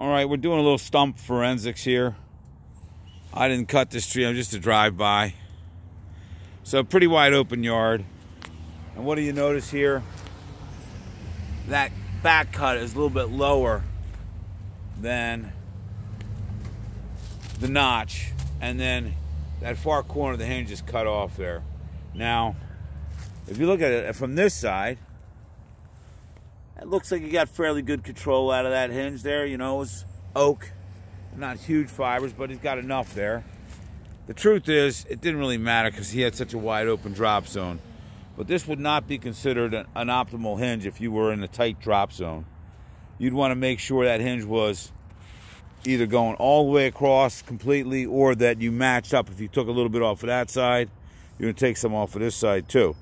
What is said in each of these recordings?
All right, we're doing a little stump forensics here. I didn't cut this tree, I'm just a drive-by. So pretty wide open yard. And what do you notice here? That back cut is a little bit lower than the notch. And then that far corner of the hinge is cut off there. Now, if you look at it from this side, it looks like you got fairly good control out of that hinge there. You know, it's oak, not huge fibers, but he's got enough there. The truth is, it didn't really matter because he had such a wide open drop zone. But this would not be considered an, an optimal hinge if you were in a tight drop zone. You'd want to make sure that hinge was either going all the way across completely or that you matched up. If you took a little bit off of that side, you're going to take some off of this side too.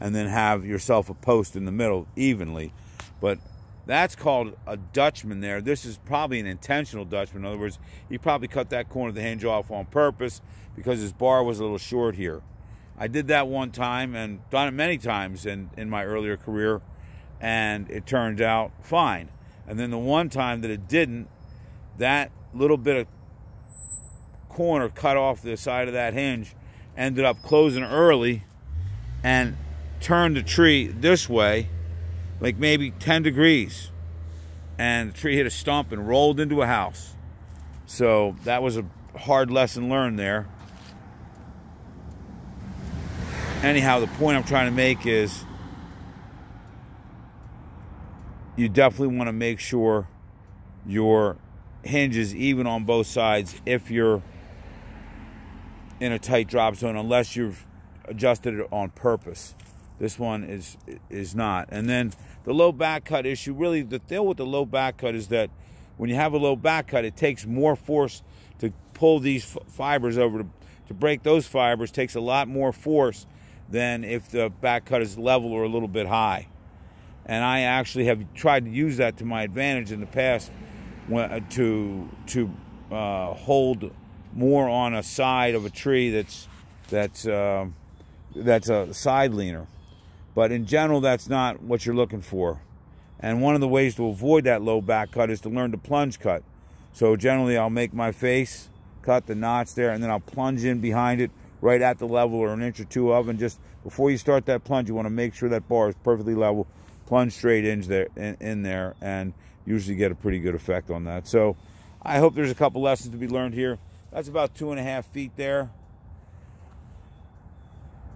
And then have yourself a post in the middle evenly. But that's called a Dutchman there. This is probably an intentional Dutchman. In other words, he probably cut that corner of the hinge off on purpose because his bar was a little short here. I did that one time and done it many times in, in my earlier career, and it turned out fine. And then the one time that it didn't, that little bit of corner cut off the side of that hinge ended up closing early and turned the tree this way like maybe 10 degrees. And the tree hit a stump and rolled into a house. So that was a hard lesson learned there. Anyhow, the point I'm trying to make is you definitely want to make sure your hinges even on both sides if you're in a tight drop zone, unless you've adjusted it on purpose. This one is is not. And then the low back cut issue, really the deal with the low back cut is that when you have a low back cut, it takes more force to pull these fibers over to, to break those fibers takes a lot more force than if the back cut is level or a little bit high. And I actually have tried to use that to my advantage in the past uh, to to uh, hold more on a side of a tree that's that's uh, that's a side leaner. But in general, that's not what you're looking for. And one of the ways to avoid that low back cut is to learn to plunge cut. So generally, I'll make my face, cut the notch there, and then I'll plunge in behind it right at the level or an inch or two of. And just before you start that plunge, you want to make sure that bar is perfectly level. Plunge straight in there, in, in there, and usually get a pretty good effect on that. So I hope there's a couple lessons to be learned here. That's about two and a half feet there.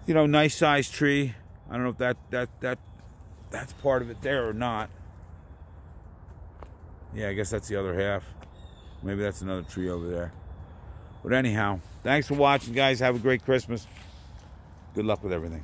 You know, nice sized tree. I don't know if that that that that's part of it there or not. Yeah, I guess that's the other half. Maybe that's another tree over there. But anyhow, thanks for watching, guys. Have a great Christmas. Good luck with everything.